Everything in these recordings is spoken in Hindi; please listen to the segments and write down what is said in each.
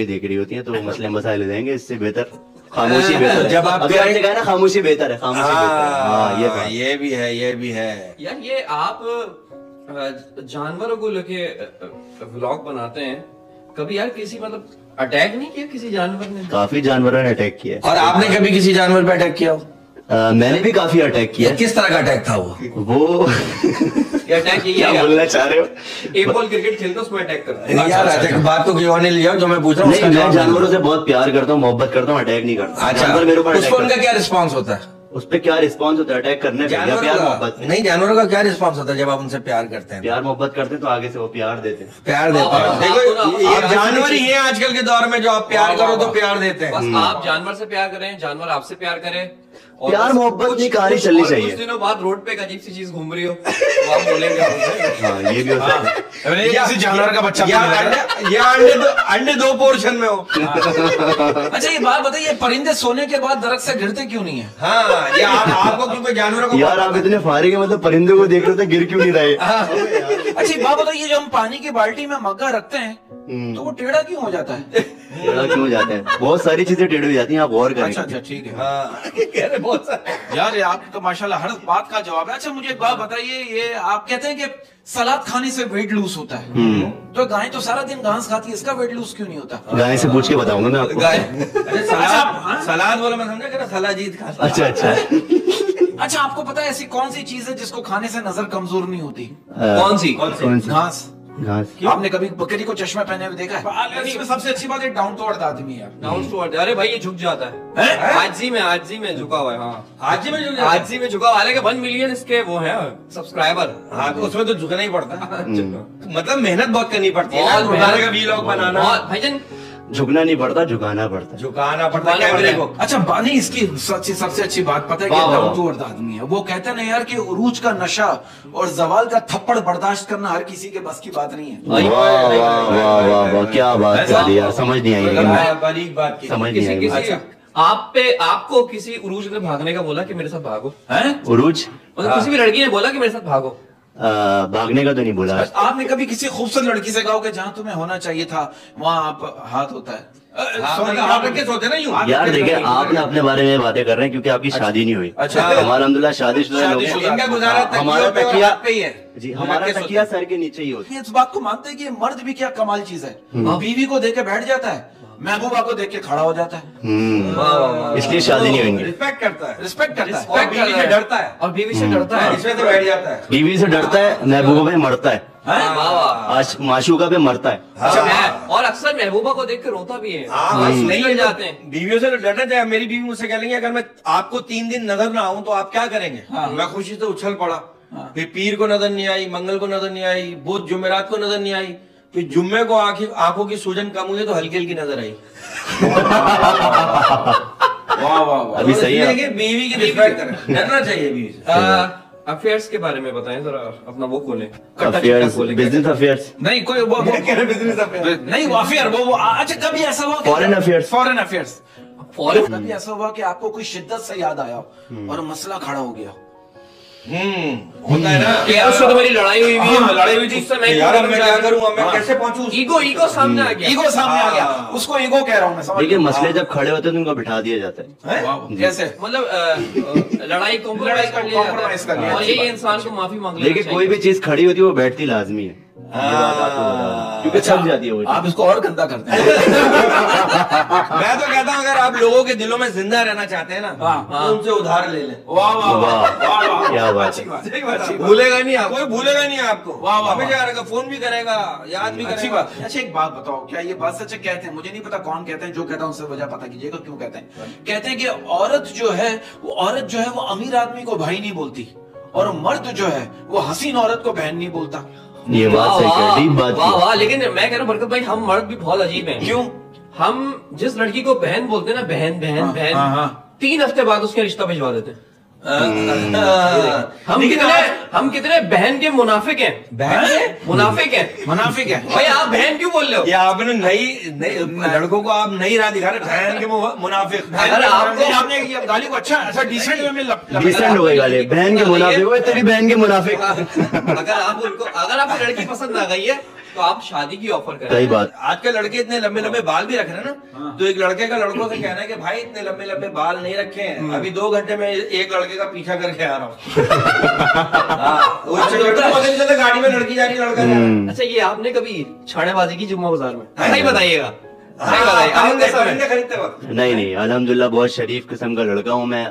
भी देख रही होती हैं तो मसले मसाइल हो जाएँगे इससे बेहतर खामोशी बेहतर जब आप आपने कहा ना खामोशी बेहतर है खामोशी बेहतर है। हाँ ये हाँ, ये भी है ये भी है। यार ये आप जानवरों को लेके व्लॉग बनाते हैं कभी यार किसी मतलब अटैक नहीं किया किसी जानवर ने? काफ़ी जानवरों ने अटैक किया और आपने कभी किसी जानवर पे अटैक किया हो? मैंने भी काफ़ी अटैक किया किस तरह का अटैक था वो? वो अटैक यही है बोलना चाह रहे हो? एक बॉल क्रिकेट खेलते उसमें अटैक करते हैं। यार बात तो क्यों नहीं लिया जो मैं पूछ रहा हूँ मैं जानवरों से बहुत प्यार करता हूँ मोहब्बत करता हूँ अटैक नहीं करता। अच्छा। जानवर मेरे ऊपर उनका क्या रिस्पॉन्स होता है? उस पर क्या रिस्पॉन्स होता है? अटैक करने पे या प्यार का मोहब्बत नहीं जानवरों का क्या रिस्पॉन्स होता है जब आप उनसे प्यार करते हैं? प्यार मोहब्बत करते हैं तो आगे से वो प्यार देते हैं। प्यार देते हैं। देखो ये जानवर ही है आजकल के दौर में जो आप प्यार करो तो प्यार देते हैं। आप जानवर से प्यार करें जानवर आपसे प्यार करे प्यार मोहब्बत की कहानी चलनी चाहिए। कुछ दिनों बाद रोड पे एक अजीब सी चीज़ घूम रही हो तो आप बोलेंगे हाँ ये भी हो सकता है। किसी जानवर का बच्चा या है। अंडे या अंडे दो अंडे दो पोर्शन में हो। अच्छा ये बात बताइए परिंदे सोने के बाद दरख्त से गिरते क्यों नहीं है? हाँ ये आप, आपको क्योंकि जानवरों को यार आप इतने फारिग हैं मतलब परिंदे को देख रहे थे गिर क्यों नहीं रहे? अच्छा ये बात बताइए जो हम पानी की बाल्टी में मग्गा रखते हैं। तो वो टेढ़ा क्यों हो जाता है? टेढ़ा क्यों हो जाते हैं? बहुत सारी चीज़ें टेढ़ी हो जाती हैं आप गौर अच्छा करें। अच्छा अच्छा ठीक है। हाँ, कह रहे बहुत सारे। यार ये आपकी तो माशाल्लाह हर बात का जवाब है। अच्छा मुझे एक बात बताइए ये आप कहते हैं कि सलाद खाने से वेट लूज होता है। तो गाय तो सारा दिन घास खाती है इसका वेट लूज क्यों नहीं होता? गाय से पूछ के बताऊँगा मैं आपको। गाय सलाद सलाद बोला मैं समझा कह सलाजीत खा अच्छा अच्छा। अच्छा आपको पता है ऐसी कौन सी चीज़ है जिसको खाने से नज़र कमज़ोर नहीं होती? कौन सी? कौन सी? घास। घास आपने कभी बकरी को चश्मा पहने हुए देखा है? इसमें सबसे अच्छी बात है डाउन टू अर्थ आदमी है। डाउन टू अर्थ अरे भाई ये झुक जाता है? आजी में आजी में झुका हुआ है हाँ। हाजी में झुका है। आजी में झुका हुआ है। वन मिलियन इसके वो है सब्सक्राइबर हाँ तो उसमें तो झुकना ही पड़ता। है मतलब मेहनत बहुत करनी पड़ती है। भाई बनाना। भाईजान झुकना नहीं पड़ता झुकाना पड़ता झुकाना पड़ता है कैमरे को। अच्छा बानी इसकी सबसे सबसे अच्छी बात पता है कि डाउन टू अर्थ आदमी है। वो कहते हैं ना यार कि उरूज का नशा और जवाल का थप्पड़ बर्दाश्त करना हर किसी के बस की बात नहीं है। वाह वाह वाह क्या बात कर दी यार समझ नहीं आई लेकिन। हाँ, बारीक बात की समझ नहीं आई। आप पे आपको किसी उरूज ने भागने का बोला कि मेरे साथ भागो? हैं? उरूज? मतलब किसी भी लड़की ने बोला कि मेरे साथ भागो? भागने का तो नहीं बोला। आपने कभी किसी खूबसूरत लड़की से कहा हो कि जहाँ तुम्हें होना चाहिए था वहाँ आप हाथ होता है? हाँ, यार देखिए आप ना अपने बारे में बातें कर रहे हैं क्योंकि आपकी शादी नहीं हुई। अच्छा। हमारा अलहमदुल्ला हैं। शादीशुदा। इनका गुजारा तकिया हमारा तकिया पे ही है। जी हमारा तकिया सर के नीचे ही होता है। इस बात को मानते हैं कि मर्द भी क्या कमाल चीज़ है। बीवी को देख के बैठ जाता है। महबूबा को देख के खड़ा हो जाता है। हम्म, इसलिए शादी नहीं होंगी। रिस्पेक्ट करता है। रिस्पेक्ट करता है। और बीवी से डरता है। और बीवी से डरता है। इसमें तो बैठ जाता है। बीवी से डरता है महबूबा पे मरता है। हैं? वाह वाह आज माशूका पे मरता है। अच्छा मैं और अक्सर महबूबा को देख के रोता भी है। हाँ, नहीं है जाते। हैं बीवियों से तो डरना चाहिए। मेरी बीवी मुझसे कह लेंगे अगर मैं आपको तीन दिन नज़र ना आऊँ तो आप क्या करेंगे? मैं खुशी से उछल पड़ा। फिर पीर को नज़र नहीं आई मंगल को नज़र नहीं आई बुध जुमेरात को नज़र नहीं आई। फिर जुम्मे को आँखें आँखों की सूजन कम हुई तो हल्की हल्की नज़र आई। वाह वाह अभी सही है। कि बीवी की रिस्पेक्ट करें। डरना चाहिए बीवी से। अफेयर्स के बारे में बताएँ जरा अपना वो खोलें। अफेयर्स बिज़नेस अफेयर्स नहीं कोई वो, वो, नहीं वो अफेयर वो, वो अच्छा कभी ऐसा हुआ Foreign affairs. Foreign affairs foreign कभी ऐसा हुआ कि आपको कोई शिद्दत से याद आया और मसला खड़ा हो गया? होता है ना? यार उससे तो मेरी लड़ाई हुई हुई है। हाँ, लड़ाई हुई थी। उससे मैं यार मैं क्या करूँगा मैं हाँ। कैसे पहुंचूं? ईगो ईगो सामने आ गया। ईगो सामने आ गया। हाँ। उसको ईगो कह रहा हूँ मैं समझ देखिए मसले जब खड़े होते हैं तो उनको बिठा दिया जाता है। हैं? कैसे मतलब लड़ाई कॉम्प्रोमाइज कर लिया है। और यही इंसान को माफ़ी मांग देखिए कोई भी चीज़ खड़ी होती है वो बैठती लाजमी है। दूँ। क्योंकि थक जाती है वो आप इसको और गंदा करते हैं। मैं तो कहता हूँ अगर आप लोगों के दिलों में ज़िंदा रहना चाहते हैं ना हाँ, तो उनसे उधार ले लें। वाह वाह वाह क्या बात अच्छी है। है। भूलेगा नहीं आप कोई भूलेगा नहीं आपको। वाह, वाह, रहेगा फ़ोन भी करेगा याद भी अच्छी करेगा। अच्छा एक बात बताओ क्या ये बात सच कहते हैं मुझे नहीं पता कौन कहते हैं जो कहता है उनसे वजह पता कीजिएगा क्यों कहते हैं। कहते हैं कि औरत जो है वो औरत जो है वो अमीर आदमी को भाई नहीं बोलती और मर्द जो है वो हसीन औरत को बहन नहीं बोलता। ये बात सही है डीप बात वाह वाह लेकिन मैं कह रहा हूँ बरकत भाई हम मर्द भी बहुत अजीब हैं क्यों हम जिस लड़की को बहन बोलते हैं ना बहन बहन हाँ, बहन हाँ, हाँ। तीन हफ़्ते बाद उसके रिश्ता भिजवा देते हाँ। हम कितने हम कितने बहन के मुनाफिक हैं? बहन के? मुनाफिक हैं? मुनाफिक है। भाई आप बहन क्यों बोल रहे हो? ये आपने नई नई लड़कों को आप नई राह दिखा रहे बहन के मुनाफिक। अरे आपको- आपने ये गाली को अच्छा अच्छा डिसेंट में लप- डिसेंट हो गई गाली। बहन के मुनाफिक वो तेरी बहन के मुनाफिक। अगर आप उनको अगर आपको लड़की पसंद आ गई है तो आप शादी की ऑफ़र करें। सही बात। आजकल लड़के इतने लंबे लंबे बाल भी रख रहे हैं ना तो एक लड़के का लड़कों से कहना है कि भाई इतने लंबे लंबे बाल नहीं रखे हैं। अभी दो घंटे में एक लड़के का पीछा करके आ रहा हूँ। हाँ, नहीं चलता गाड़ी में लड़की जा रही है, लड़का जा रहा है। अच्छा ये आपने कभी छाड़ेबाजी की जुम्मा बाज़ार में? नहीं बताइएगा। हाँ, नहीं नहीं अलहमदुल्ला बहुत शरीफ किस्म का लड़का हूँ मैं।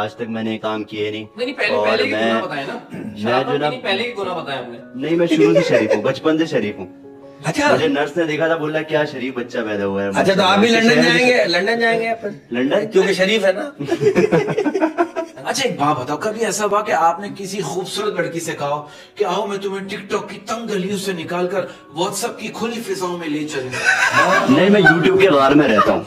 आज तक मैंने काम किए नहीं। पहले और मैं गुना बताया ना। मैं जो ना पहले गुना बताया नहीं मैं शुरू से शरीफ हूँ बचपन से शरीफ हूँ। अच्छा। मुझे नर्स ने देखा था बोला क्या शरीफ बच्चा पैदा हुआ है? अच्छा तो आप भी लंदन जाएँगे? लंदन जाएँगे लंदन क्योंकि शरीफ है ना? अच्छा एक बात बताओ कभी ऐसा हुआ कि आपने किसी खूबसूरत लड़की से कहा कि आओ मैं तुम्हें टिकटॉक की तंग गलियों से निकाल कर व्हाट्सएप की खुली फिजाओं में ले चलूँ? नहीं मैं यूट्यूब के गार में रहता हूँ।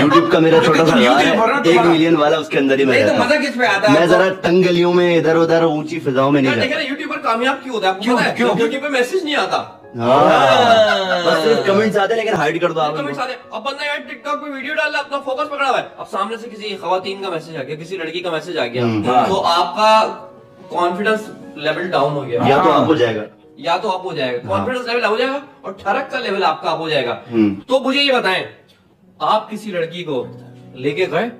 यूट्यूब का मेरा छोटा सा गार पर है। एक मिलियन वाला उसके अंदर ही मैं तो रहता मज़ा हूँ किस पे आता है मैं जरा तंग गलियों में इधर उधर ऊँची फिजाओं में नहीं रहता यूट्यूबर कामयाब क्यों होता है? आपको क्यों? पता क्यों? यूट्यूब मैसेज नहीं आता। बस सिर्फ़ कमेंट्स आते लेकिन हाइड कर दो आप कमेंट्स आते अब बंदा यार टिकटॉक पे वीडियो डाल रहा है अपना फोकस पकड़ा हुआ है। अब सामने से किसी खवातीन का मैसेज आ गया किसी लड़की का मैसेज आ गया तो आपका कॉन्फिडेंस लेवल डाउन हो गया। या तो आप हो जाएगा। या तो आप हो जाएगा। कॉन्फिडेंस लेवल हो जाएगा और ठरक का लेवल आपका अप हो जाएगा। हम्म। तो मुझे ये बताएँ आप किसी लड़की को लेके गए?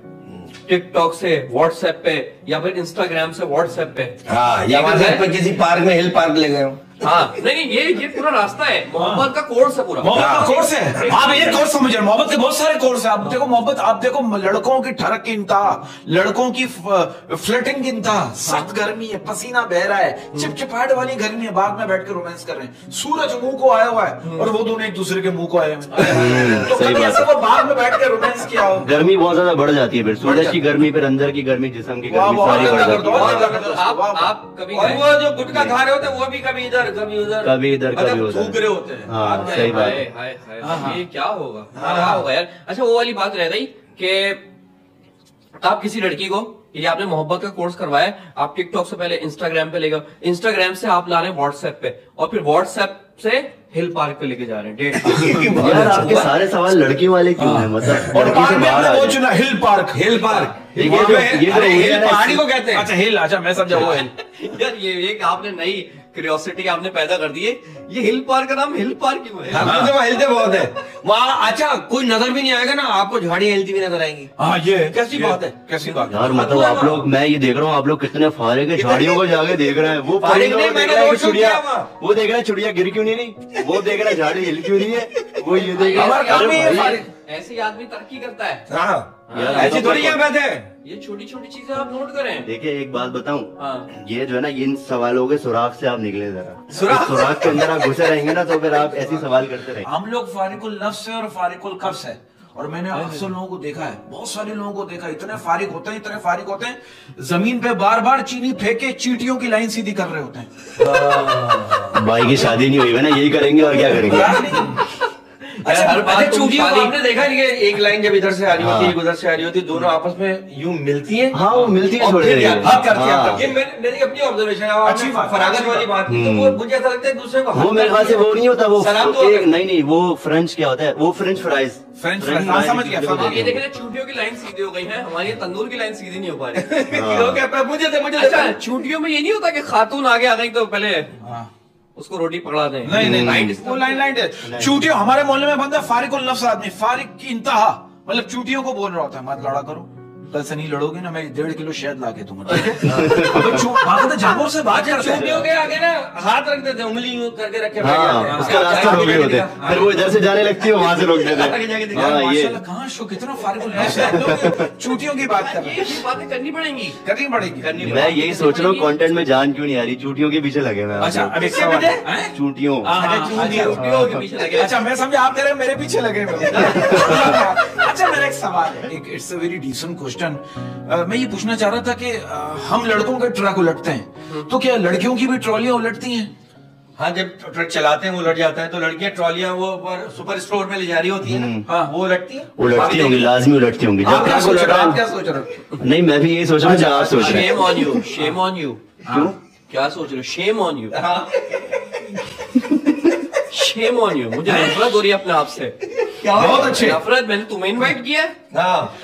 टिकटॉक से व्हाट्सएप पे या फिर इंस्टाग्राम से व्हाट्सएप पे? हाँ या पे किसी पार्क में हिल पार्क ले गए हो। हाँ। नहीं नहीं ये ये पूरा रास्ता है। मोहब्बत का कोर्स है पूरा। मोहब्बत का कोर्स है। आप ये कोर्स समझ मोहब्बत के बहुत सारे कोर्स है। आप देखो मोहब्बत आप देखो लड़कों की ठरक की इंतहा लड़कों की फ्लटिंग की इंतहा सख्त गर्मी है पसीना बह रहा है। चिपचिपाहट वाली गर्मी है बाग में बैठ के रोमांस कर रहे हैं। सूरज मुँह को आया हुआ है और वो दोनों एक दूसरे के मुँह को आए हुए हैं। तो सही बात है। बाग में बैठ के रोमांस किया हो? गर्मी बहुत ज़्यादा बढ़ जाती है फिर। सूरज की गर्मी फिर अंदर की गर्मी जिसम की गर्मी सारी बढ़ जाती है। आप कभी और वो जो गुटखा खा रहे होते वो भी कभी इधर कभी उधर। कभी इधर कभी उधर। थूक रहे होते हैं। हाँ सही बात। है हाय, हाय, ये क्या होगा? क्या होगा यार। अच्छा वो वाली बात रह गई कि आप किसी लड़की को ये आपने मोहब्बत का कोर्स करवाया आप टिकटॉक से पहले इंस्टाग्राम पे ले गए इंस्टाग्राम से आप ला रहे हैं व्हाट्सएप पे और फिर व्हाट्सएप से हिल पार्क पे लेके जा रहे हैं डेट यार आपके सारे सवाल लड़कियों वाले क्यों हैं? मतलब और लड़की पार्क से में बाहर आ वो चुना हिल पार्क हिल पार्क ये जो- ये जो हिल पहाड़ी को कहते हैं। अच्छा हिल अच्छा मैं समझा वो हिल यार ये एक आपने नई क्यूरियोसिटी आपने पैदा कर दी है। ये हिल पार्क का नाम हिल पार्क क्यों है? हाँ, क्योंकि वहाँ हिलते बहुत है। वहाँ अच्छा कोई नज़र भी नहीं आएगा ना आपको झाड़ियाँ हिलती भी नज़र आएँगी। हाँ ये कैसी ये- बात है? कैसी बात यार मतलब आप लोग मैं ये देख रहा हूँ आप लोग कितने फारे के झाड़ियों को जाके देख रहे हैं। वो है चिड़िया वो देख रहे हैं चिड़िया गिर क्यों नहीं वो देख रहे है झाड़ी हिल क्यों नहीं है? वो ये देख रहे है ही है। ऐसे ही आदमी तरक्की करता है। हाँ। यार, ऐसी तो थोड़ी यहाँ बैठे हैं। ये छोटी छोटी चीज़ें आप नोट करें। देखिए एक बात बताऊँ। हाँ। ये जो है ना इन सवालों के सुराख से आप निकले जरा। सुराख? सुराख के अंदर आप घुसे रहेंगे ना तो फिर आप ऐसे सवाल करते रहेंगे हम लोग फारिकुल नफ्स है और फारिकुल कफ्स है। और मैंने अक्सर लोगों को देखा है बहुत सारे लोगों को देखा है इतने फारिग होते हैं इतने फारिग होते हैं ज़मीन पे बार बार चीनी फेंके चीटियों की लाइन सीधी कर रहे होते हैं। भाई की शादी नहीं हुई है ना यही करेंगे और क्या करेंगे? यार, हर बात अच्छा आपने देखा नहीं एक लाइन जब इधर से आ रही होती है हाँ। उधर से आ रही होती है दोनों आपस में यूँ मिलती हैं हाँ वो मिलती है थोड़ी देर यार के हक लिए। करती है हाँ। ये मेरी मेरी अपनी ऑब्जर्वेशन है अच्छी अच्छी फरागत वाली बात। बात तो वो मुझे ऐसा लगता है दूसरे को वो मेरे ख्याल से वो नहीं होता वो एक नहीं नहीं वो फ्रेंच क्या होता है वो फ्रेंच फ्राइज फ्रेंच फ्राइज, समझ गया, ये गया। देखे ना की लाइन सीधी हो गई है हमारी तंदूर की लाइन सीधी नहीं हो पा रही। लोग कहते मुझे मुझे अच्छा में ये नहीं होता कि खातून आगे आ गई तो पहले हाँ। उसको रोटी पकड़ा दें। नहीं नहीं लाइन नहीं वो लाइन लाइन है। चूटियों हमारे मोहल्ले में बंदा फारिकुल नफ्स आदमी फारिक की इंतहा। मतलब चूटियों को बोल रहा होता है मत लड़ा करो। कल से नहीं लड़ोगे ना मैं डेढ़ किलो शहद ला के दूँगा ठीक है? तो जानवर से बात के आगे ना हाथ रख देते उंगली करके रखे हैं। उसका रास्ता रोके होते फिर वो इधर से जाने लगती है वहाँ से रोक देते हैं। दिखा, ये। माशाल्लाह शो कितना है। की बात कर ये बातें करनी पड़ेंगी। करनी पड़ेगी। करनी मैं यही सोच रहा हूँ कंटेंट में जान क्यों नहीं आ रही? चूटियों के पीछे लगे मैं अच्छा हैं? चूटियों हाँ, अच्छा, अच्छा, अच्छा मैं समझा आप मेरे मेरे पीछे लगे हुए अच्छा मेरा एक सवाल है। एक it's a very decent question मैं ये पूछना चाह रहा था कि हम लड़कों के ट्रक उलटते हैं तो क्या लड़कियों की भी ट्रॉलियाँ उलटती हैं? हाँ जब ट्रक चलाते हैं वो उलट जाता है तो लड़कियाँ ट्रॉलियाँ वो पर सुपर स्टोर में ले जा रही होती है ना? हाँ। वो उलटती है? उलटती होंगी लाजमी उलटती होंगी। आप जब क्या सोच रहे हो? आप क्या सोच रहे नहीं मैं भी यही सोच रहा हूँ आप सोच रहे हैं। Shame on you shame on you क्यों? क्या सोच रहे हो? Shame on you. Shame on you मुझे नफरत हो रही है अपने आप से। बहुत अच्छे नफरत मैंने तुम्हें इनवाइट किया हाँ।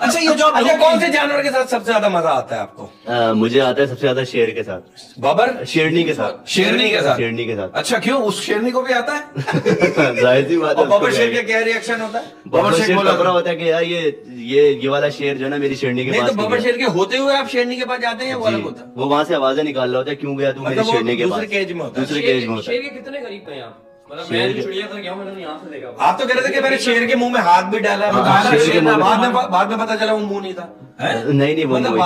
अच्छा ये जो अच्छा कौन से जानवर के साथ सबसे ज़्यादा मज़ा आता है आपको? अ, मुझे आता है सबसे ज़्यादा शेर के साथ। बाबर? शेरनी के साथ। शेरनी के साथ? शेरनी के साथ। अच्छा क्यों? उस शेरनी को भी आता है? ज़ाहिर सी बात है बाबर शेर का क्या रिएक्शन होता है? बाबर शेर शेर बोला। खबरा होता है कि यार ये ये ये वाला शेर जो है ना मेरी शेरनी के नहीं पास तो बाबर शेर के होते हुए आप शेरनी के पास जाते हैं वो अलग होता है? वो वहाँ से आवाज़ें निकाल रहा होता है क्यों गया तू मेरी मतलब शेरनी के पास? दूसरे केज में होता है। दूसरे केज में होता है। शेर के कितने करीब थे आप? मतलब शेर मैं के- चिड़ियाघर गया हूँ, मैंने यहाँ से देखा? आप तो कह रहे थे कि मैंने शेर के मुँह में हाथ भी डाला है हाँ, बाद में बाद में पता चला वो मुँह नहीं था। नहीं नहीं वो मतलब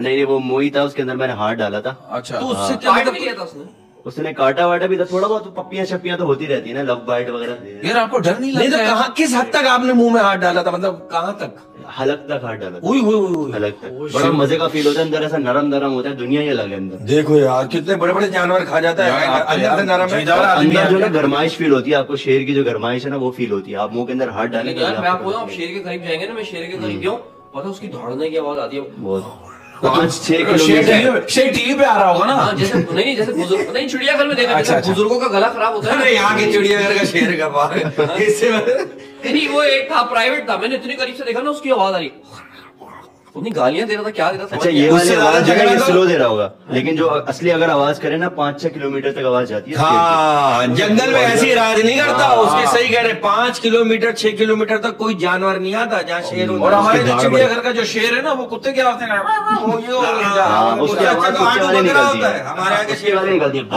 नहीं नहीं वो मुँह ही था उसके अंदर मैंने हाथ डाला था। अच्छा। तो उससे क्या मतलब था उसने? उसने काटा वाटा भी था थोड़ा बहुत पप्पियाँ शप्पियाँ तो होती रहती है ना लव बाइट वगैरह। यार आपको डर नहीं नहीं तो लगता कहाँ किस हद तक आपने मुँह में हाथ डाला था? मतलब कहाँ तक? हलक तक हाथ डाला था। उई हुई हुई हलक तक। बड़ा मज़े का फील होता है अंदर ऐसा नरम नरम होता है दुनिया ही अलग है अंदर। देखो यार कितने बड़े बड़े जानवर खा जाता है। तो अंदर से नरम है। अंदर जो ना गरमाइश फील होती है आपको शेर की जो गरमाइश है ना वो फील होती है। आप मुँह के अंदर हाथ डालेंगे यार मैं आपको आपको आप शेर के करीब जाएँगे ना मैं शेर के करीब गया हूँ पता उसकी दौड़ने की आवाज़ आती है। शेर किलोमीटर टीवी पे- टीवी पे आ रहा होगा ना? हाँ जैसे नहीं नहीं जैसे बुज़ुर्ग नहीं चिड़ियाघर में देखा अच्छा, अच्छा। बुज़ुर्गों का गला खराब होता है अरे यहाँ के चिड़ियाघर का शेर का बात। इससे नहीं नहीं, वो एक था प्राइवेट था। मैंने इतनी करीब से देखा ना उसकी आवाज़ आ रही उतनी गालियाँ दे रहा था क्या दे रहा था अच्छा ये वाली आवाज़ जो है ये स्लो दे रहा होगा लेकिन जो असली अगर आवाज़ करे ना पाँच छह किलोमीटर तक आवाज़ जाती है हाँ जंगल में ऐसी राज नहीं करता हाँ। उसके सही कह रहे पाँच किलोमीटर छह किलोमीटर तक कोई जानवर नहीं आता जहाँ शेर होता और है। हमारे चिड़ियाघर का जो शेर है ना वो कुत्ते के आवाज़ से वो ये हो। हाँ होता है। है हमारे यहाँ के शेर वाली निकलती है।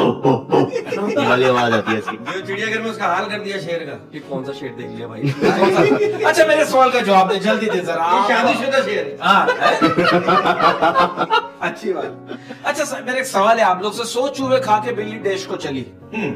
आवाज़ आती है जो चिड़ियाघर में उसका हाल कर दिया शेर का। कि कौन सा शेर देख लिया भाई? अच्छा मेरे सवाल का जवाब दे जल्दी दे आप- शादीशुदा शेर हाँ अच्छी बात। अच्छा सर मेरा एक सवाल है आप लोग से सो चूहे खा के बिल्ली देश को चली।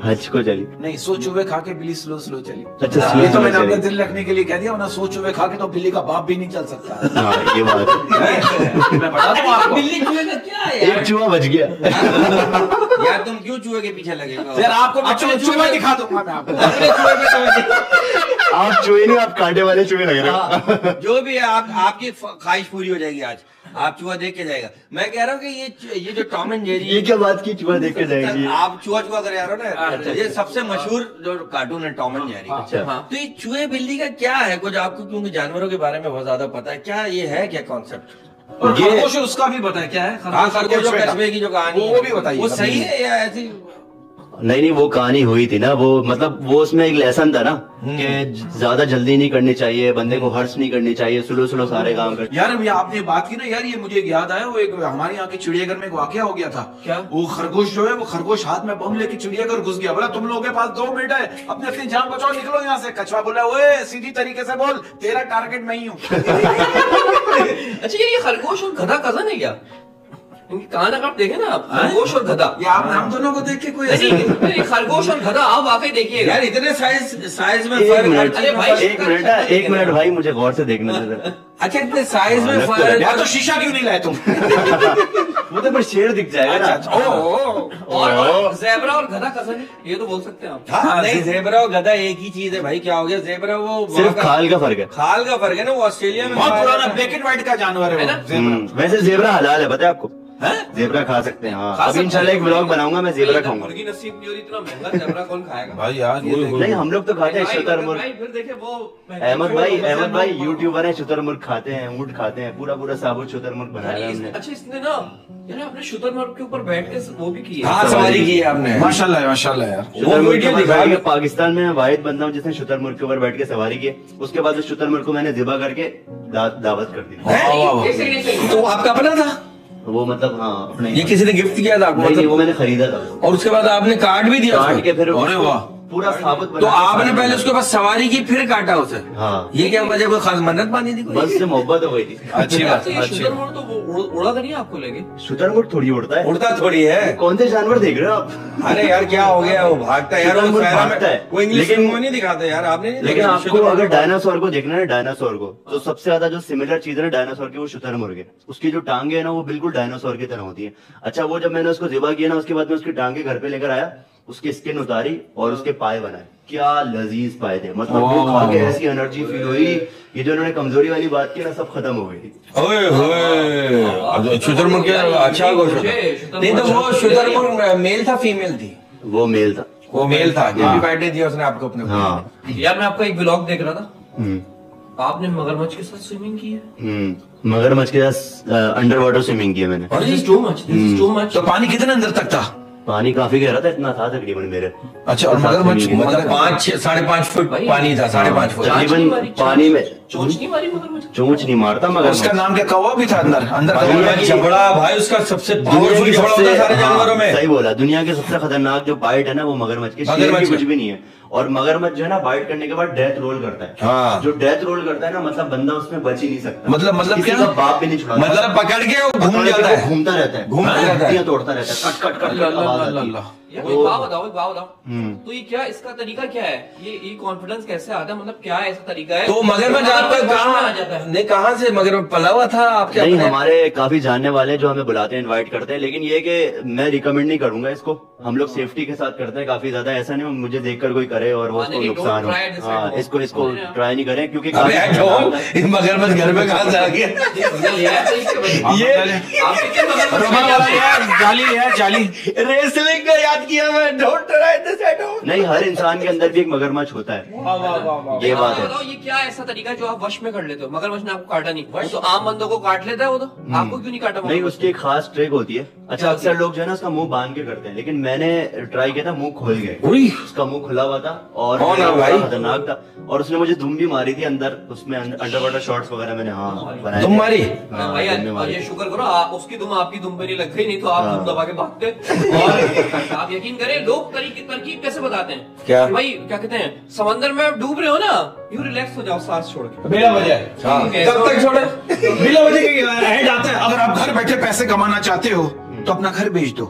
हज को चली। नहीं सो चूहे खा के बिल्ली स्लो स्लो चली। अच्छा, slow ये तो मैंने अपना। दिल रखने के लिए कह दिया वरना सो चूहे खा के तो बिल्ली का बाप भी नहीं चल सकता। हाँ ये बात मैं बता दूँ आपको? बिल्ली चूहे का क्या है एक चूहा बच गया। यार तुम क्यों चूहे के पीछे लगे हो? यार आपको मैं चूहे दिखा दूँगा मैं आपको अपने चूहे पे समझ- आप चूहे नहीं आप कांटे वाले चूहे लग रहे हो। हाँ, जो भी है आप आपकी ख्वाहिश पूरी हो जाएगी आज। आप चूहा देख के जाएगा। मैं कह रहा हूँ कि ये ये जो टॉम एंड जेरी ये क्या बात की चूहा देख के जाएगी? आप चूहा चूहा कर रहे हो ना? ये सबसे मशहूर जो कार्टून है टॉम एंड जेरी अच्छा। तो ये चूहे बिल्ली का क्या है? कुछ आपको क्योंकि जानवरों के बारे में बहुत ज़्यादा पता है। क्या ये है क्या कॉन्सेप्ट और ये- खरगोश उसका भी बताए क्या है? हाँ खरगोश कछुए कछुए की जो कहानी है, वो भी बताइए वो सही है या ऐसी नहीं नहीं वो कहानी हुई थी ना वो मतलब वो उसमें एक लेसन था ना कि ज़्यादा जल्दी नहीं करनी चाहिए बंदे को हर्ष नहीं करनी चाहिए स्लो स्लो सारे काम कर यार अभी आपने बात की ना यार ये मुझे याद आया वो एक हमारे यहाँ के चिड़ियाघर में एक वाक्य हो गया था। क्या? वो खरगोश जो है वो खरगोश हाथ में बम लेके चिड़ियाघर घुस गया। बोला तुम लोगों के पास दो मिनट है अपने अपनी जान बचाओ निकलो यहाँ से। कछुआ बोला ओए सीधी तरीके से बोल तेरा टारगेट मैं ही हूँ। अच्छा ये ये खरगोश और गधा कज़न है क्या? इनकी कहानी अगर आप देखें ना आप खरगोश और गधा। ये आप हम दोनों को देख के कोई नहीं नहीं, नहीं खरगोश और गधा आप वाकई देखिएगा यार इतने साइज़ साइज़ में फ़र्क में भाई, एक मिनट हाँ, एक मिनट भाई मुझे गौर से देखने दे जरा। अच्छा इतने साइज़ में हाँ, फ़र्क यार तो शीशा क्यों नहीं लाए तुम? वो तो पर शेर दिख जाएगा अच्छा अच्छा। और जेबरा और गधा कज़न ये तो बोल सकते हैं आप। हाँ, नहीं जेबरा और गधा एक ही चीज़ है भाई क्या हो गया? जेबरा वो सिर्फ़ खाल का फ़र्क है। खाल का फ़र्क है ना वो ऑस्ट्रेलिया में बहुत पुराना ब्लैक एंड व्हाइट का जानवर है है वो, ना? ज़ेबरा। हम्म, वैसे जेबरा हलाल है पता है आपको? हैं? जेबरा खा सकते हैं हाँ। अभी इंशाल्लाह एक ब्लॉग बनाऊँगा मैं जेबरा खाऊँगा। मुर्गी नसीब नहीं हो रही इतना महँगा जेबरा कौन खाएगा? भाई यार ये नहीं हम लोग तो खाते हैं भाई, शुतर मुर्ग। फिर देखे वो अहमद भाई अहमद भाई यूट्यूबर है शुतर मुर्ग खाते हैं ऊँट खाते हैं पूरा पूरा साबुत शुतर मुर्ग यार, बनाया है हमने। अच्छा इसने ना यार आपने शुतुरमुर्ग के ऊपर बैठ के वो भी की है। सवारी की आपने। माशाल्लाह माशाल्लाह यार। वीडियो पाकिस्तान में मैं वाहिद बंदा हूँ जिसने शुतर मुर्ग के ऊपर बैठ के सवारी की। उसके बाद उस शुतर मुर्ग को मैंने जिबा करके दा- दावत कर दी। तो आपका अपना था? वो मतलब हाँ अपने ये किसी ने गिफ्ट किया था आपको नहीं नहीं, वो मतलब मैंने खरीदा था। और उसके बाद आपने कार्ड भी दिया कार्ड के फिर अरे वाह। पूरा साबुत तो आपने पहले उसके पास सवारी की फिर काटा उसे? हाँ। ये क्या वजह कोई खास मन्नत मानी थी बस से मोहब्बत हो गई थी। अच्छी बात अच्छा, अच्छी शुतुरमुर्ग तो वो उड़ा तो नहीं आपको लेके? शुतर मुर्ग थोड़ी उड़ता है। उड़ता थोड़ी है। कौन से जानवर देख रहे हो आप? अरे यार क्या हो गया? वो भागता है यार शुतुरमुर्ग भागता है। वो इंग्लिश में नहीं दिखाते यार आपने लेकिन आपको अगर डायनासोर को देखना है डायनासोर को तो सबसे ज़्यादा जो सिमिलर चीज़ है ना डायनासोर की वो शुतर मुर्ग है। उसकी जो टांगे है ना वो बिल्कुल डायनासोर की तरह होती है। अच्छा वो जब मैंने उसको जिबा किया ना उसके बाद मैं उसकी टांगे घर पे लेकर आया उसकी स्किन उतारी और उसके पाए बनाए। क्या लजीज पाए थे। मतलब वो खा के ऐसी एनर्जी फील हुई ये जो उन्होंने कमज़ोरी वाली बात की ना सब खत्म हो गई। ओए होए। शुतुरमुर्ग अच्छा गोश्त है। नहीं तो वो शुतुरमुर्ग मेल था फीमेल थी? वो मेल था। वो मेल था हाँ। भी बर्थडे दिया उसने आपको अपने हाँ। यार मैं आपका एक ब्लॉग देख रहा था। हम्म। आपने मगरमच्छ के साथ स्विमिंग की है? हम्म। मगरमच्छ के साथ अंडर वाटर स्विमिंग की है मैंने। This is too much this is too much तो पानी कितने अंदर तक था? पानी काफ़ी गहरा था इतना था तकरीबन मेरे। अच्छा और मगरमच्छ मतलब पाँच साढ़े पाँच फुट पानी था साढ़े पाँच फुट। तकरीबन पानी में चोंच नहीं मारी मगरमच्छ चोंच नहीं मारता उसका नाम क्या? कौवा भी था अंदर? अंदर जबड़ा भाई उसका सबसे पावरफुल की होता है सारे जानवरों में। सही बोला दुनिया के सबसे खतरनाक जो बाइट है ना वो मगरमच्छ की शेर मगरमच्छ की कुछ भी नहीं है। और मगरमच्छ जो है ना बाइट करने के बाद डेथ रोल करता है। हाँ। जो डेथ रोल करता है ना मतलब बंदा उसमें बच ही नहीं सकता। मतलब- मतलब किसी क्या? का बाप भी नहीं छुड़ा मतलब पकड़ के वो घूम जाता है। घूमता रहता है। घूमता हाँ, रहता है। तोड़ता रहता है। कट कट कट कट आवाज़ आती है। अल्लाह। ये तो- बात बताओ एक बात बताओ हम्म। तो ये क्या इसका तरीका क्या है ये ये कॉन्फिडेंस कैसे आता है मतलब क्या ऐसा तरीका है तो मगरमच्छ आपका वश में आ जाता कहाँ है कहाँ से मगरमच्छ पला हुआ था आपके नहीं हमारे काफ़ी जानने वाले जो हमें बुलाते हैं इनवाइट करते हैं लेकिन ये कि मैं रिकमेंड नहीं करूँगा इसको हम लोग सेफ्टी के साथ करते हैं काफ़ी ज़्यादा ऐसा नहीं हो मुझे देखकर कोई करे और वो हाँ, उसको नुकसान हो हाँ. इसको इसको हाँ। ट्राई नहीं करें क्योंकि है। मगरमच्छ घर में कहा आ गया ये है, तो आपके है, जाली है जाली रेसलिंग का याद किया मैं don't try this at home नहीं हर इंसान के अंदर भी एक मगरमच्छ होता है। वाह वाह वाह ये बात है। ये क्या ऐसा तरीका जो आप वश में कर लेते हो? मगरमच्छ ने आपको काटा नहीं। वश तो आम बंदों को काट लेता है वो तो आपको क्यों नहीं काटा। नहीं उसकी एक खास ट्रिक होती है। अच्छा अक्सर लोग जो है ना उसका मुँह बाँध के करते हैं लेकिन मैंने ट्राई किया था मुँह खोल गए उसका मुँह खुला हुआ था और है भाई? खतरनाक था और उसने मुझे धुम भी मारी थी अंदर उसमें अंडर वाटर शॉर्ट्स वगैरह मैंने हाँ। मारी हाँ, भाई धुम मारी। ये शुक्र करो आप उसकी दुम आपकी दुम पे नहीं लग गई नहीं तो आप हाँ। दुम दबा के भागते और आप यकीन करें लोग तरीके तरकीब कैसे बताते हैं क्या? भाई क्या कहते हैं समंदर में आप डूब रहे हो ना यू रिलैक्स हो जाओ सांस छोड़ के। बिना वजह। हाँ। कब तो- तक छोड़े। बिना वजह के अगर आप घर बैठे पैसे कमाना चाहते हो तो अपना घर बेच दो।